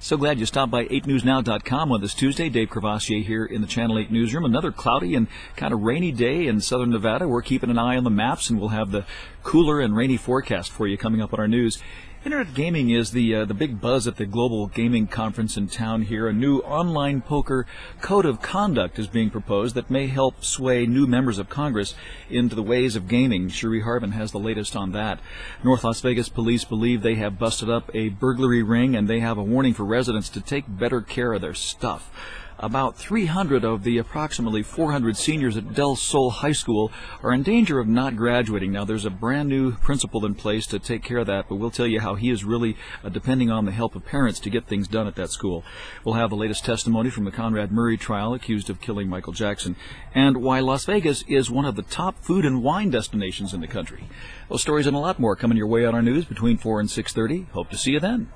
So glad you stopped by 8newsnow.com on this Tuesday. Dave Courvoisier here in the Channel 8 newsroom. Another cloudy and kind of rainy day in southern Nevada. We're keeping an eye on the maps and we'll have the cooler and rainy forecast for you coming up on our news. Internet gaming is the uh, the big buzz at the global gaming conference in town here. A new online poker code of conduct is being proposed that may help sway new members of Congress into the ways of gaming. Cherie Harvin has the latest on that. North Las Vegas police believe they have busted up a burglary ring and they have a warning for residents to take better care of their stuff. About 300 of the approximately 400 seniors at Del Sol High School are in danger of not graduating. Now, there's a brand new principal in place to take care of that, but we'll tell you how he is really uh, depending on the help of parents to get things done at that school. We'll have the latest testimony from the Conrad Murray trial accused of killing Michael Jackson, and why Las Vegas is one of the top food and wine destinations in the country. Those stories and a lot more coming your way on our news between 4 and 6.30. Hope to see you then.